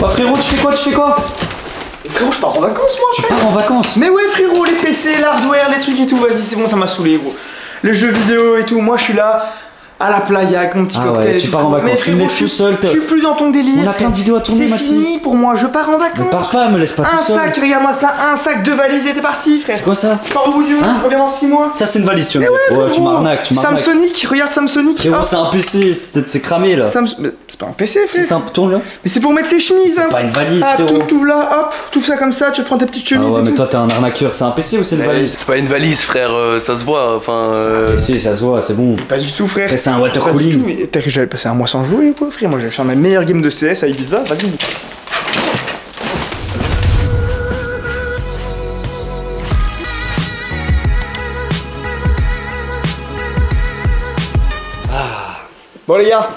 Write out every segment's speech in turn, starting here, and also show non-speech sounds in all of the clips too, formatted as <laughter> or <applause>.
Oh frérot, tu fais quoi Tu fais quoi? Frérot, je pars en vacances moi Tu pars en vacances? Mais ouais frérot, les PC, l'hardware, les trucs et tout, vas-y c'est bon, ça m'a saoulé gros. Les jeux vidéo et tout, moi je suis là à la playa avec mon petit Ah ouais, cocktail. tu pars en vacances, tu me laisses tout seul, Je t'as- suis plus dans ton délire. On a plein de vidéos à tourner, C'est Mathis. fini pour moi, je pars en vacances. Ne pars pas, me laisse pas Un tout seul. sac, regarde-moi ça, un sac, deux valises et t'es parti frère. C'est quoi ça Je pars au bout du monde, Hein je reviens dans 6 mois. Ça c'est une valise, tu vas me dire. Ouais, tu m'arnaques, tu m'arnaques. Samsonic, regarde Samsonic. Frérot, c'est un PC, c'est c'est cramé là. Mais C'est pas un PC C'est frère. simple, tourne là. Mais c'est pour mettre ses chemises. hein. Pas une valise, Ah, frérot. tout, tout là, hop, tout ça comme ça, tu prends tes petites Ah chemises ouais, et mais toi t'es un arnaqueur, c'est un PC ou c'est une valise C'est pas une valise, frère, euh, ça se voit. Enfin, PC, ça se voit, c'est bon. Pas du tout, frère. C'est un water cooling. T'as cru que j'allais passer un mois sans jouer ou quoi, frère Moi, j'allais faire ma meilleure game de CS à Ibiza, vas-y. Ah. Bon les gars,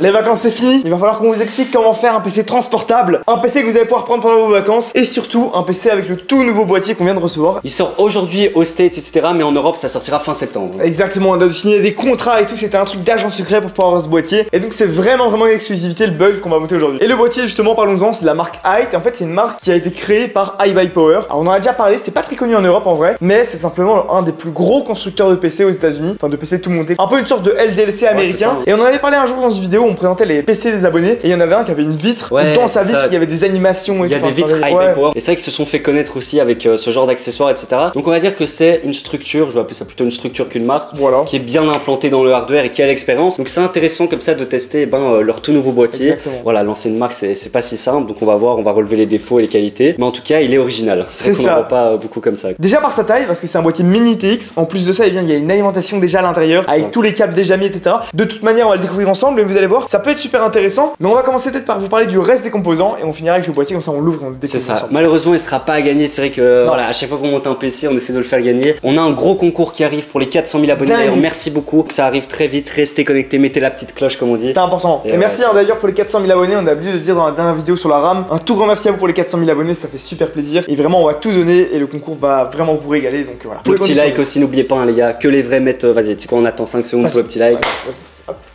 les vacances c'est fini, il va falloir qu'on vous explique comment faire un PC transportable, un PC que vous allez pouvoir prendre pendant vos vacances, et surtout un PC avec le tout nouveau boîtier qu'on vient de recevoir. Il sort aujourd'hui aux States, etc. Mais en Europe, ça sortira fin septembre. Exactement, on a dû signer des contrats et tout, c'était un truc d'agent secret pour pouvoir avoir ce boîtier. Et donc c'est vraiment vraiment une exclusivité, le bug qu'on va monter aujourd'hui. Et le boîtier justement, parlons-en, c'est la marque Height. Et en fait c'est une marque qui a été créée par iBuyPower. Alors on en a déjà parlé, c'est pas très connu en Europe en vrai, mais c'est simplement un des plus gros constructeurs de PC aux États-Unis, enfin de PC tout monté. Un peu une sorte de LDLC américain. ça. et on en avait parlé un jour dans une vidéo, on présentait les PC des abonnés, et il y en avait un qui avait une vitre, Ouais, dans sa vitre il y avait des animations et Il y a tout. des Enfin, vitres c'était- High ouais. Power. Et c'est vrai qu'ils se sont fait connaître aussi avec euh, ce genre d'accessoires, etc. Donc on va dire que c'est une structure, je vais appeler ça plutôt une structure qu'une marque, Voilà. qui est bien implantée dans le hardware et qui a l'expérience. Donc c'est intéressant comme ça de tester eh ben, euh, leur tout nouveau boîtier. Exactement. Voilà, lancer une marque, c'est pas si simple. Donc on va voir, on va relever les défauts et les qualités. Mais en tout cas, il est original. C'est ça. voit pas euh, beaucoup comme ça. Déjà par sa taille, parce que c'est un boîtier mini TX. En plus de ça, eh bien, il y a une alimentation déjà à l'intérieur, avec tous les câbles déjà mis, etc. De toute manière, on va le découvrir ensemble, mais vous allez voir, ça peut être super intéressant. Mais on va commencer peut-être par vous parler du reste des composants, et on finira avec le boîtier, comme ça on l'ouvre on le découvre C'est ça. ensemble. Malheureusement, il sera pas à gagner. C'est vrai que Non. voilà, à chaque fois qu'on monte un PC, on essaie de le faire gagner. On a un gros concours qui arrive pour les 400 000 abonnés. D'ailleurs, merci beaucoup. Ça arrive très vite. Restez connectés, mettez la petite cloche comme on dit. C'est important. Et Et, ouais, merci hein, d'ailleurs pour les 400 000 abonnés, on a oublié de dire dans la dernière vidéo sur la RAM. Un tout grand merci à vous pour les 400 000 abonnés, ça fait super plaisir. Et vraiment, on va tout donner, et le concours va vraiment vous régaler, donc voilà. Le petit like aussi, n'oubliez pas, hein, les gars, que les vrais mettent. euh, Vas-y, tu sais quoi, on attend 5 secondes pour le petit like. Ouais,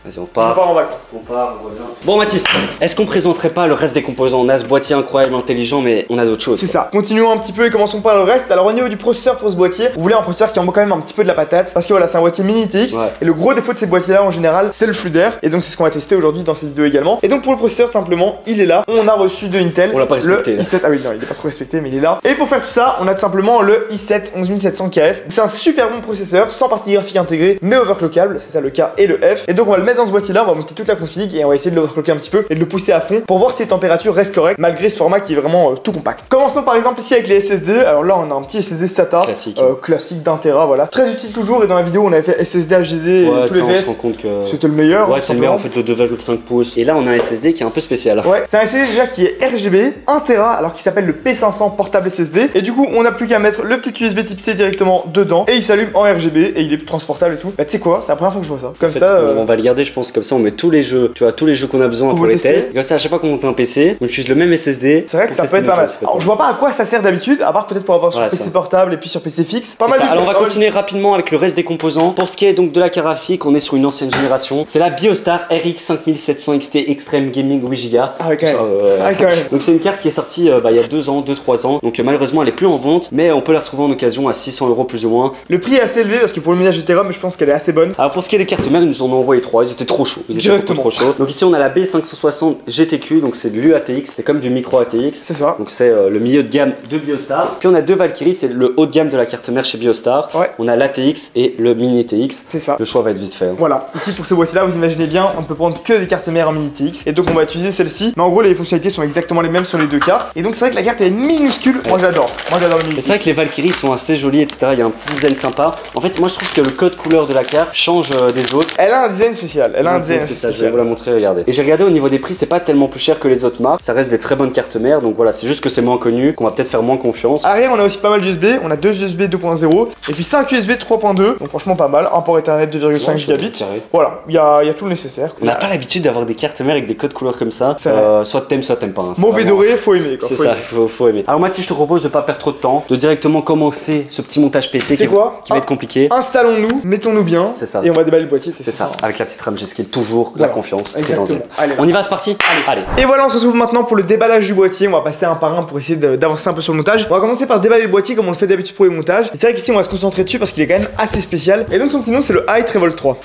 vas-y. On part. en vacances. On part, on revient. Bon, Mathis, est-ce qu'on présenterait pas le reste des composants? On a ce boîtier incroyable, intelligent, mais on a d'autres choses. C'est ça. Continuons un petit peu et commençons par le reste. Alors au niveau du processeur pour ce boîtier, vous voulez un processeur qui envoie quand même un petit peu de la patate parce que voilà, c'est un boîtier mini TX Ouais. et le gros défaut de ces boîtiers là en général, c'est le flux d'air et donc c'est ce qu'on va tester aujourd'hui dans cette vidéo également. Et donc pour le processeur simplement, il est là. On a reçu de Intel On l'a pas respecté, le là. i7 ah oui non, il est pas trop respecté mais il est là. Et pour faire tout ça, on a tout simplement le i7 11700 KF. C'est un super bon processeur sans partie graphique intégrée mais overclockable, c'est ça le K et le F. Et donc on va le mettre dans ce boîtier là, on va monter toute la config et on va essayer de l'overclocker un petit peu et de le pousser à fond pour voir si les températures restent correctes malgré ce format qui est vraiment euh, tout compact. Commençons par exemple ici avec les SSD. Alors là on a un petit SSD SATA Classique. euh, classique d'un Tera, voilà. Très utile toujours et dans la vidéo on avait fait SSD HDD et Ouais, tous ça, les VS. que. C'était le meilleur. Ouais, c'est le meilleur en fait, le 2,5 pouces. Et là, on a un SSD qui est un peu spécial. Ouais, c'est un SSD déjà qui est RGB, 1 Tera, alors qu'il s'appelle le P500 portable SSD. Et du coup, on n'a plus qu'à mettre le petit USB type C directement dedans et il s'allume en RGB et il est transportable et tout. Bah, tu sais quoi, c'est la première fois que je vois ça. Comme En fait, ça, on- euh, on va le garder, je pense, comme ça, on met tous les jeux, tu vois, tous les jeux qu'on a besoin Pour les tests. Et Comme ça, à chaque fois qu'on monte un PC, on utilise le même SSD. c'est vrai que ça peut être pas mal. Alors, je vois pas à quoi ça sert d'habitude, à part peut-être pour avoir sur PC ça. portable et puis sur PC fixe. Pas mal Alors on va continuer rapidement avec le reste des composants. Pour ce qui est donc de la carte graphique, on est sur une ancienne génération. C'est la BioStar RX 5700 XT Extreme Gaming 8 Go. Ah. Euh, Ah. <laughs> Donc c'est une carte qui est sortie euh, bah, il y a 2 ans, 2-3 ans. Donc euh, malheureusement elle est plus en vente, mais on peut la retrouver en occasion à 600 euros plus ou moins. Le prix est assez élevé parce que pour le minage de Tera, mais je pense qu'elle est assez bonne. Alors pour ce qui est des cartes mères, ils nous en ont envoyé 3, ils étaient trop chauds. Ils étaient trop chauds. Donc ici on a la B560 GTQ, donc c'est de l'UATX, c'est comme du micro ATX. C'est ça. Donc c'est euh, le milieu de gamme de Biostar. Puis on a deux Valkyrie, c'est le haut de gamme de la carte mère chez Biostar. Ouais. On a l'ATX et le mini TX. C'est ça. Le choix va être vite fait. hein. Voilà, ici pour ce boîtier là, vous imaginez bien, on ne peut prendre que des cartes mères en mini TX et donc on va utiliser celle-ci. Mais en gros, les fonctionnalités sont exactement les mêmes sur les deux cartes. Et donc c'est vrai que la carte est minuscule. Moi j'adore. Moi j'adore le mini c'est vrai que les Valkyries sont assez jolies, etc. Il y a un petit design sympa. En fait, moi je trouve que le code couleur de la carte change euh, des autres. Elle a un design spécial. Elle a un design spécial, Je vais vous la montrer, regardez. Et j'ai regardé au niveau des prix, c'est pas tellement plus cher que les autres marques. Ça reste des très bonnes cartes mères. Donc voilà, c'est juste que c'est moins connu, qu'on va peut-être faire moins confiance. Arrière, on a aussi pas mal d'USB. On a deux USB 2.0 et puis 5 USB 3.2. Donc franchement pas mal. Un port Ethernet 2,5 gigabits. Voilà, il y a, il y a tout le nécessaire. On n'a pas l'habitude d'avoir des cartes mères avec des codes couleurs comme ça. Euh, soit t'aimes, soit t'aimes pas. hein. Mauvais vraiment- doré, faut aimer. C'est ça, aimer. faut, faut aimer. Alors Mathis, je te propose de pas perdre trop de temps, de directement commencer ce petit montage PC C'est qui, quoi qui va Ah. être compliqué. Installons-nous, mettons-nous bien. C'est ça. Et on va déballer le boîtier. C'est ça, avec la petite SRAM G-Skill, toujours Voilà. la confiance dans. Allez. On y va, c'est parti Allez. Et voilà, on se retrouve maintenant pour le déballage du boîtier. On va passer un par un pour essayer d'avancer un peu sur le montage. On va commencer par déballer le boîtier comme on le fait d'habitude pour les montages. C'est vrai qu'ici, on va se concentrer dessus parce qu'il est quand même assez spécial. Et donc, son petit nom, c'est le Height Revolt 3.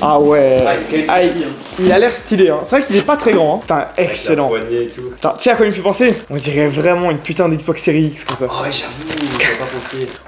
Ah ouais. Ah, il, il a l'air stylé. Hein. C'est vrai qu'il est pas très grand. Hein. Putain, excellent. Tu sais à quoi il me fait penser? On dirait vraiment une putain d'Xbox Series X comme ça. Oh ouais, j'avoue,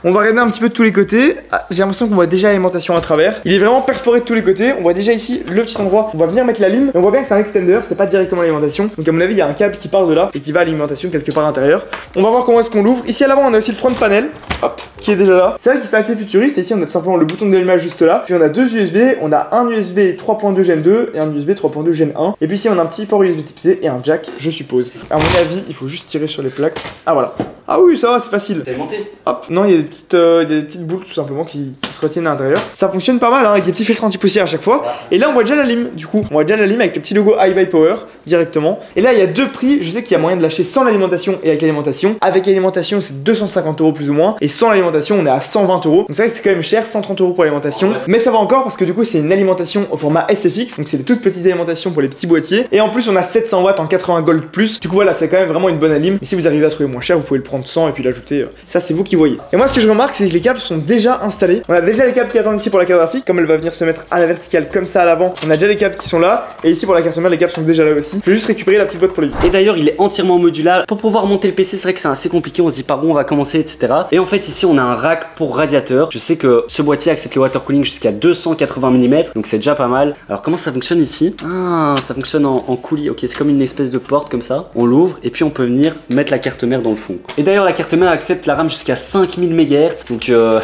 On va regarder un petit peu de tous les côtés. Ah, J'ai l'impression qu'on voit déjà l'alimentation à travers. Il est vraiment perforé de tous les côtés. On voit déjà ici le petit endroit. On va venir mettre la lime. On voit bien que c'est un extender, c'est pas directement l'alimentation. Donc à mon avis, il y a un câble qui part de là et qui va à l'alimentation quelque part à l'intérieur. On va voir comment est-ce qu'on l'ouvre. Ici à l'avant, on a aussi le front panel. Hop, qui est déjà là. C'est vrai qu'il fait assez futuriste. Et ici, on a simplement le bouton d'allumage juste là. Puis on a deux USB. On a un USB 3.2 Gen 2 et un USB 3.2 Gen 1. Et puis ici, on a un petit port USB type C et un jack, je suppose. À mon avis, il faut juste tirer sur les plaques. Ah voilà. Ah oui, ça va, c'est facile. T'es monté Hop. Non, il y a des petites, euh, il y a des petites boules tout simplement qui, qui se retiennent à l'intérieur. Ça fonctionne pas mal hein, avec des petits filtres anti-poussière à chaque fois. Et là, on voit déjà la lime du coup. On voit déjà la lime avec le petit logo High by Power directement. Et là, il y a deux prix. Je sais qu'il y a moyen de lâcher sans l'alimentation et avec l'alimentation. Avec l'alimentation, c'est 250 euros plus ou moins. Et sans l'alimentation, on est à 120 euros. Donc c'est vrai que c'est quand même cher, 130 euros pour l'alimentation. Mais ça va encore parce que du coup, c'est une alimentation au format SFX. Donc c'est des toutes petites alimentations pour les petits boîtiers. Et en plus, on a 700 watts en 80 gold plus. Du coup, voilà, c'est quand même vraiment une bonne alim. Mais si vous arrivez à trouver moins cher, vous pouvez le prendre 100 et puis l'ajouter. euh, Ça, c'est vous qui voyez. Et moi, ce que je remarque, c'est que les câbles sont déjà installés. On a déjà les câbles qui attendent ici pour la carte graphique. Comme elle va venir se mettre à la verticale comme ça à l'avant, on a déjà les câbles qui sont là. Et ici pour la carte mère, les câbles sont déjà là aussi. Je vais juste récupérer la petite boîte pour les vis. Et d'ailleurs, il est entièrement modulable. Pour pouvoir monter le PC, c'est vrai que c'est assez compliqué. On se dit par où on va commencer, etc. Et en fait, ici, on a un rack pour radiateur. Je sais que ce boîtier accepte le water cooling jusqu'à 280 mm, donc c'est déjà pas mal. Alors, comment ça fonctionne ici? Ah, ça fonctionne en, en coulis. Ok, c'est comme une espèce de porte comme ça. On l'ouvre et puis on peut venir mettre la carte mère dans le fond. Et d'ailleurs, la carte mère accepte la RAM jusqu'à 5000 MHz. Donc, euh,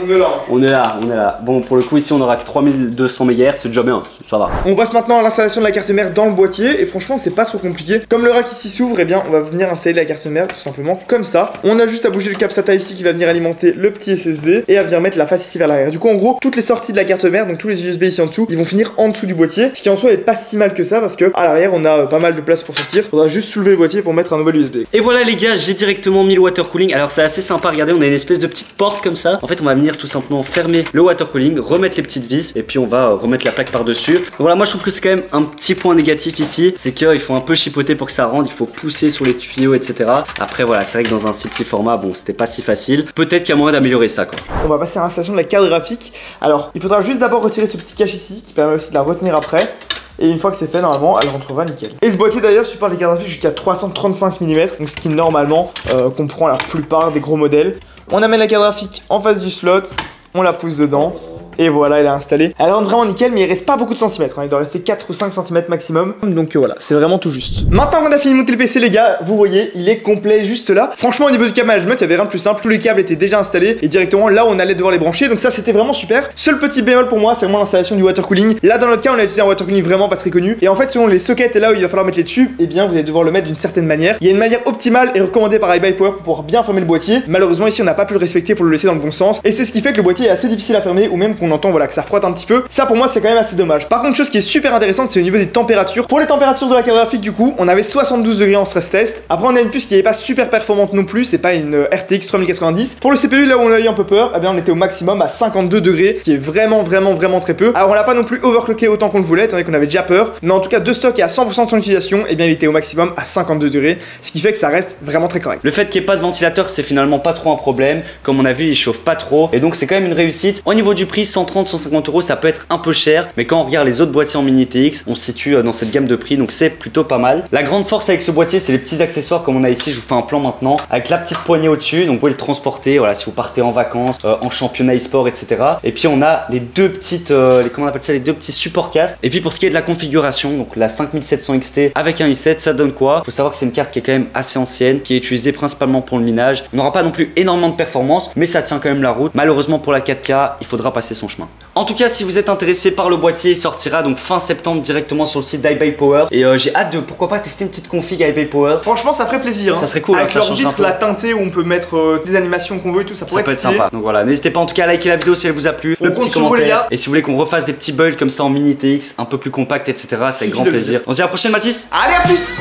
On est là. on est là, on est là. Bon, pour le coup, ici, on aura que 3200 MHz. C'est déjà bien, ça va. On passe maintenant à l'installation de la carte mère dans le boîtier et franchement c'est pas trop compliqué. Comme le rack ici s'ouvre, et bien on va venir installer la carte mère tout simplement comme ça. On a juste à bouger le câble SATA ici qui va venir alimenter le petit SSD et à venir mettre la face ici vers l'arrière. Du coup en gros toutes les sorties de la carte mère, donc tous les USB ici en dessous, ils vont finir en dessous du boîtier. Ce qui en soi est pas si mal que ça parce que à l'arrière on a euh, pas mal de place pour sortir. Faudra juste soulever le boîtier pour mettre un nouvel USB. Et voilà les gars, j'ai directement mis le water cooling. Alors c'est assez sympa, regardez, on a une espèce de petite porte comme ça. En fait, on va venir tout simplement fermer le water cooling, remettre les petites vis et puis on va euh, remettre la plaque par-dessus. Voilà, moi je trouve que c'est quand même un petit point négatif ici, c'est qu'il faut un peu chipoter pour que ça rentre, il faut pousser sur les tuyaux, etc. Après voilà, c'est vrai que dans un si petit format, bon, c'était pas si facile. Peut-être qu'il y a moyen d'améliorer ça quoi. On va passer à l'installation de la carte graphique. Alors, il faudra juste d'abord retirer ce petit cache ici qui permet aussi de la retenir après. Et une fois que c'est fait, normalement, elle rentrera nickel. Et ce boîtier d'ailleurs supporte les cartes graphiques jusqu'à 335 mm, donc ce qui normalement euh, comprend la plupart des gros modèles. On amène la carte graphique en face du slot, on la pousse dedans. Et voilà, elle est installée. Elle rentre vraiment nickel, mais il reste pas beaucoup de centimètres. hein. Il doit rester 4 ou 5 cm maximum. Donc euh, voilà, c'est vraiment tout juste. Maintenant qu'on a fini de monter le PC, les gars, vous voyez, il est complet juste là. Franchement, au niveau du câble management, il y avait rien de plus simple. Tous les câbles étaient déjà installés et directement là, on allait devoir les brancher. Donc ça, c'était vraiment super. Seul petit bémol pour moi, c'est vraiment l'installation du water cooling. Là, dans notre cas, on a utilisé un water cooling vraiment pas très connu. Et en fait, selon les sockets et là où il va falloir mettre les tubes, eh bien, vous allez devoir le mettre d'une certaine manière. Il y a une manière optimale et recommandée par iBuy Power pour pouvoir bien fermer le boîtier. Malheureusement, ici, on n'a pas pu le respecter pour le laisser dans le bon sens. Et c'est ce qui fait que le boîtier est assez difficile à fermer ou même qu'on entend voilà que ça frotte un petit peu. Ça, pour moi, c'est quand même assez dommage. Par contre, chose qui est super intéressante, c'est au niveau des températures. Pour les températures de la carte graphique, du coup, on avait 72 degrés en stress test. Après, on a une puce qui est pas super performante non plus. C'est pas une euh, RTX 3090. Pour le CPU, là où on a eu un peu peur, eh bien, on était au maximum à 52 degrés, qui est vraiment, vraiment, vraiment très peu. Alors, on l'a pas non plus overclocké autant qu'on le voulait, étant donné qu'on avait déjà peur. Mais en tout cas, de stock et à 100% de son utilisation, eh bien, il était au maximum à 52 degrés. Ce qui fait que ça reste vraiment très correct. Le fait qu'il n'y ait pas de ventilateur, c'est finalement pas trop un problème. Comme on a vu, il chauffe pas trop. Et donc, c'est quand même une réussite. Au niveau du prix, 130, 150 euros, ça peut être un peu cher. Mais quand on regarde les autres boîtiers en mini TX, on se situe euh, dans cette gamme de prix. Donc, c'est plutôt pas mal. La grande force avec ce boîtier, c'est les petits accessoires comme on a ici. Je vous fais un plan maintenant. Avec la petite poignée au-dessus. Donc, vous pouvez le transporter. Voilà, si vous partez en vacances, euh, en championnat e-sport, etc. Et puis, on a les deux petites, euh, les, comment on appelle ça, les deux petits supports casques. Et puis, pour ce qui est de la configuration, donc la 5700 XT avec un i7, ça donne quoi? Faut savoir que c'est une carte qui est quand même assez ancienne, qui est utilisée principalement pour le minage. On n'aura pas non plus énormément de performance, mais ça tient quand même la route. Malheureusement pour la 4K, il faudra passer son chemin. En tout cas, si vous êtes intéressé par le boîtier, il sortira donc fin septembre directement sur le site d'iBuy Power. Et euh, j'ai hâte de pourquoi pas tester une petite config iBuy Power. Franchement, ça ferait plaisir. Ça hein. serait cool, Avec hein, ça la teintée où on peut mettre euh, des animations qu'on veut et tout, ça pourrait Ça peut être sympa. Donc voilà, n'hésitez pas en tout cas à liker la vidéo si elle vous a plu. On le compte petit sur vous, les commentaire. gars. Et si vous voulez qu'on refasse des petits builds comme ça en mini TX, un peu plus compact, etc. C'est avec grand plaisir. On se dit à la prochaine, Mathis. Allez, à plus